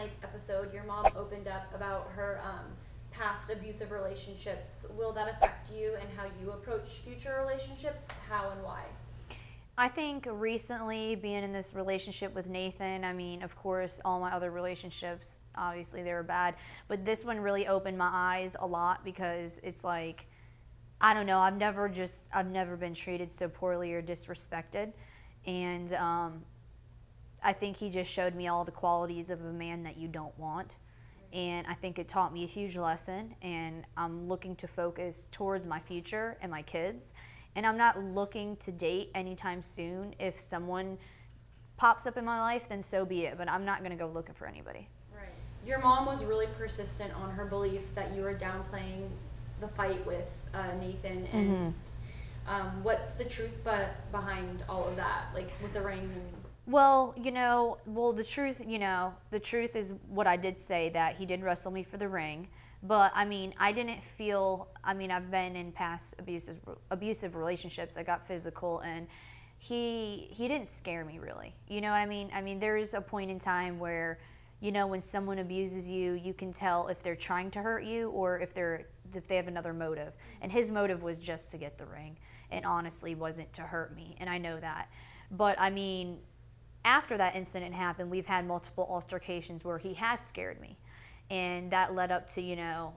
night's episode, your mom opened up about her um, past abusive relationships. Will that affect you and how you approach future relationships? How and why? I think recently being in this relationship with Nathan, I mean, of course, all my other relationships, obviously they were bad, but this one really opened my eyes a lot because it's like, I don't know, I've never just, I've never been treated so poorly or disrespected. And um, I think he just showed me all the qualities of a man that you don't want. And I think it taught me a huge lesson. And I'm looking to focus towards my future and my kids. And I'm not looking to date anytime soon. If someone pops up in my life, then so be it. But I'm not going to go looking for anybody. Right. Your mom was really persistent on her belief that you were downplaying the fight with uh, Nathan. And Mm-hmm. um, what's the truth but behind all of that? Like with the ring Well, you know, well, the truth, you know, the truth is what I did say that he did wrestle me for the ring. But I mean, I didn't feel. I mean, I've been in past abusive abusive relationships. I got physical, and he he didn't scare me really. You know what I mean? I mean, there is a point in time where, you know, when someone abuses you, you can tell if they're trying to hurt you or if they're if they have another motive. And his motive was just to get the ring, and honestly, wasn't to hurt me. And I know that. But I mean, after that incident happened, we've had multiple altercations where he has scared me, and that led up to you know,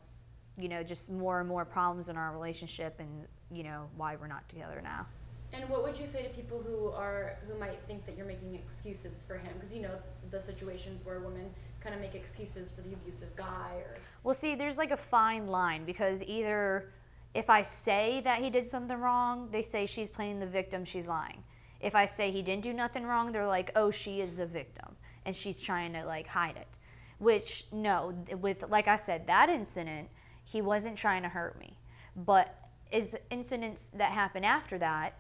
you know, just more and more problems in our relationship, and you know why we're not together now. And what would you say to people who are who might think that you're making excuses for him? Because you know the situations where women kind of make excuses for the abusive guy, or Well, see, there's like a fine line because either if I say that he did something wrong, they say she's playing the victim, she's lying. If I say he didn't do nothing wrong, they're like, oh, she is the victim and she's trying to like hide it. Which, no, with, like I said, that incident, he wasn't trying to hurt me. But is incidents that happen after that,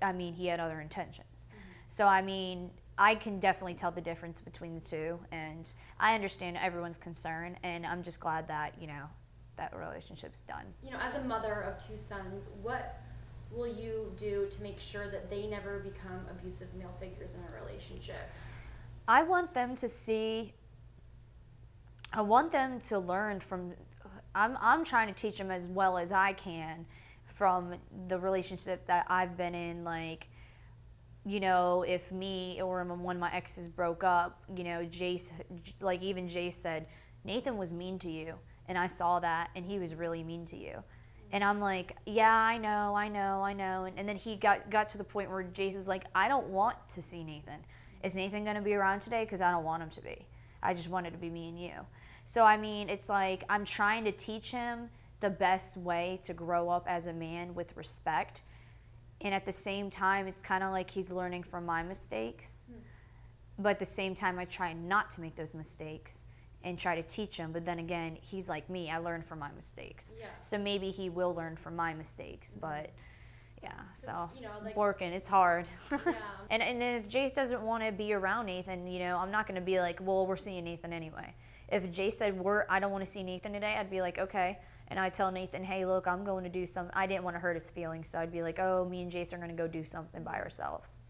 I mean, he had other intentions. Mm-hmm. So, I mean, I can definitely tell the difference between the two, and I understand everyone's concern, and I'm just glad that you know that relationship's done. you know, as a mother of two sons, what will you do to make sure that they never become abusive male figures in a relationship? I want them to see. I want them to learn from. I'm I'm trying to teach them as well as I can from the relationship that I've been in. Like, you know, if me or one of my exes broke up, you know, Jace, like even Jace said, Nathan was mean to you, and I saw that, and he was really mean to you. And I'm like, yeah, I know, I know, I know. And, and then he got got to the point where Jace is like, I don't want to see Nathan. Is Nathan going to be around today? Because I don't want him to be. I just want it to be me and you. So, I mean, it's like I'm trying to teach him the best way to grow up as a man with respect. And at the same time, it's kind of like he's learning from my mistakes. Hmm. But at the same time, I try not to make those mistakes and try to teach him. But then again, he's like me. I learn from my mistakes. Yeah. So maybe he will learn from my mistakes. Mm-hmm. But yeah, so you know, like- working, it's hard. Yeah. and and if Jace doesn't want to be around Nathan, you know, I'm not going to be like, well, we're seeing Nathan anyway. If Jace said we're, I don't want to see Nathan today, I'd be like, okay. And I tell Nathan, hey, look, I'm going to do some. I didn't want to hurt his feelings, so I'd be like, oh, me and Jace are going to go do something by ourselves.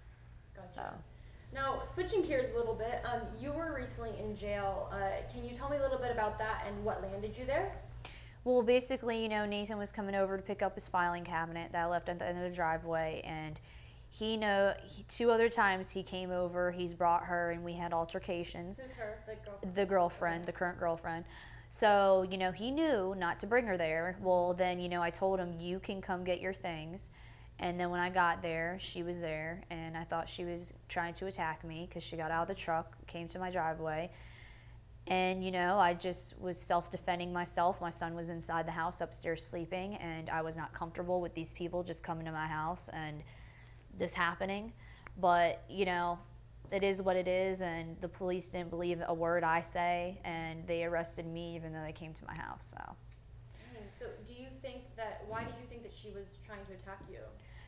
Gotcha. So. Now, switching gears a little bit, um, you were recently in jail. Uh, can you tell me a little bit about that and what landed you there? Well, basically, you know, Nathan was coming over to pick up his filing cabinet that I left at the end of the driveway, and he know he, two other times he came over. He's brought her, and we had altercations. Who's her? The girlfriend. the girlfriend, the current girlfriend. So, you know, he knew not to bring her there. Well, then, you know, I told him, you can come get your things. And then when I got there, she was there, and I thought she was trying to attack me because she got out of the truck, came to my driveway. And, you know, I just was self defending myself. My son was inside the house upstairs sleeping, and I was not comfortable with these people just coming to my house and this happening. But, you know, it is what it is, and the police didn't believe a word I say, and they arrested me even though they came to my house. So Dang, So, do you think that? Why did you think that she was trying to attack you?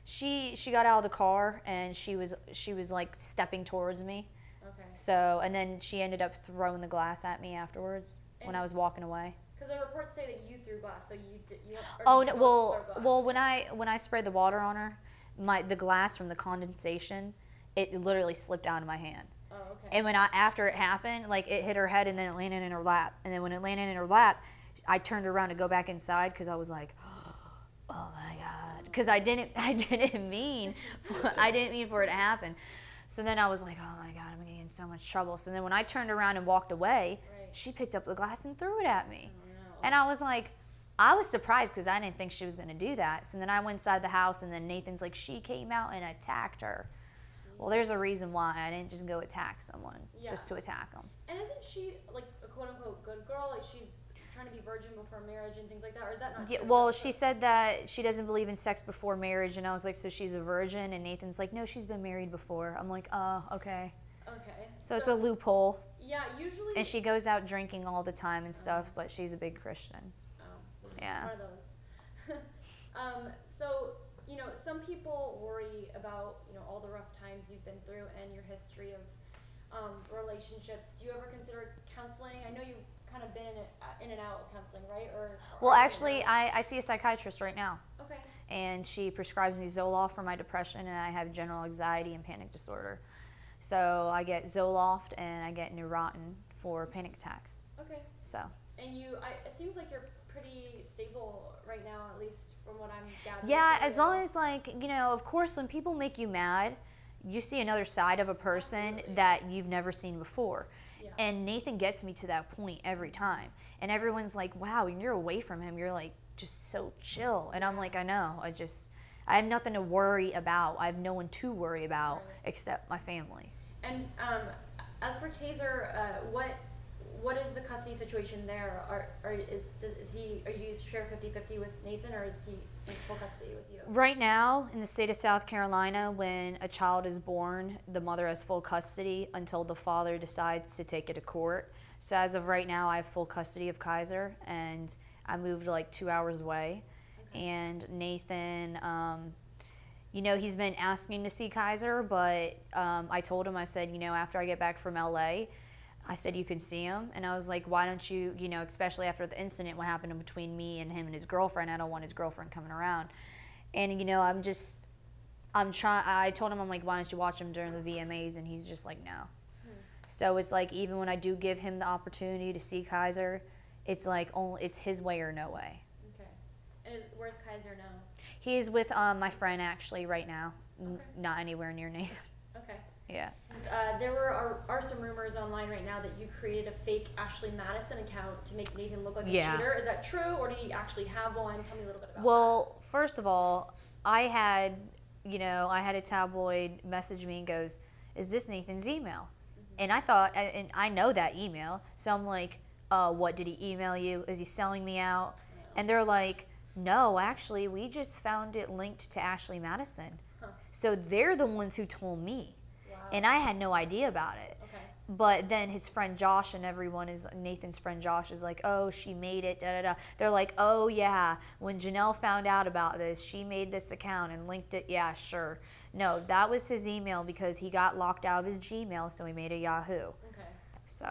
She she got out of the car and she was she was like stepping towards me. Okay. So and then she ended up throwing the glass at me afterwards when I was walking away. Because the reports say that you threw glass, so you did. You Oh no, well well when I when I sprayed the water on her, my the glass from the condensation, it literally slipped out of my hand. Oh, okay. And when I after it happened, like it hit her head and then it landed in her lap. And then when it landed in her lap, I turned around to go back inside because I was like, oh my because I didn't I didn't mean I didn't mean for it to happen. So then I was like, oh my god, I'm gonna get in so much trouble. So then when I turned around and walked away, Right. she picked up the glass and threw it at me. Oh, no. And I was like, I was surprised because I didn't think she was going to do that. So then I went inside the house, and then Nathan's like, she came out and attacked her. Well, there's a reason why I didn't just go attack someone just to attack them. And isn't she like a quote unquote good girl? Like she's trying to be virgin before marriage and things like that, or is that not Yeah, true? well, she said that she doesn't believe in sex before marriage, and I was like, so she's a virgin? And Nathan's like, no, she's been married before. I'm like, oh, okay. Okay. So it's a loophole. yeah. Usually. And she goes out drinking all the time and stuff, but she's a big Christian. Oh, Yeah. One of those. um, so you know, some people worry about you know all the rough times you've been through and your history of um, relationships. Do you ever consider counseling? I know you've kind of been in, uh, in and out of counseling, right? Or, or Well, actually, I, I see a psychiatrist right now. okay. and she prescribes me Zoloft for my depression, and I have general anxiety and panic disorder. So I get Zoloft and I get Neurontin for panic attacks. Okay. So And you, I, it seems like you're pretty stable right now, at least from what I'm gathering. yeah, as long as like you know, of course, when people make you mad, you see another side of a person Absolutely. that you've never seen before. Yeah. And Nathan gets me to that point every time, and everyone's like, "Wow, when you're away from him, you're like just so chill." And I'm like, "I know. I just." I have nothing to worry about. I have no one to worry about Right. except my family. And um, as for Kaiser, uh, what what is the custody situation there? Are, are is is he are you share 50-50 with Nathan or is he in full custody with you? Right now, in the state of South Carolina, when a child is born, the mother has full custody until the father decides to take it to court. So, as of right now, I have full custody of Kaiser, and I moved like two hours away. Okay. And Nathan, um, you know, he's been asking to see Kaiser, but um, I told him, I said, you know, after I get back from LA, I said, you can see him. And I was like, why don't you, you know, especially after the incident, what happened between me and him and his girlfriend, I don't want his girlfriend coming around. And, you know, I'm just, I'm trying, I told him, I'm like, why don't you watch him during the VMAs? And he's just like, no. So it's like, even when I do give him the opportunity to see Kaiser, it's like, only, it's his way or no way. Okay. And is, where's Kaiser now? He's with um, my friend actually right now, N- not anywhere near Nathan. Okay. Yeah. Uh, there were are, are some rumors online right now that you created a fake Ashley Madison account to make Nathan look like Yeah. a cheater. Is that true, or do you actually have one? Tell me a little bit about Well, first of all, I had, you know, I had a tabloid message me and goes, "Is this Nathan's email?" And I thought, and I know that email, so I'm like, uh, "What did he email you? Is he selling me out?" And they're like, "No, actually, we just found it linked to Ashley Madison." Huh. So they're the ones who told me, that. And I had no idea about it. okay. But then his friend Josh and everyone is Nathan's friend Josh is like, oh, she made it. Da da da. They're like, oh yeah, when Jenelle found out about this, she made this account and linked it. Yeah, sure. No, that was his email because he got locked out of his Gmail, so he made a Yahoo. Okay. So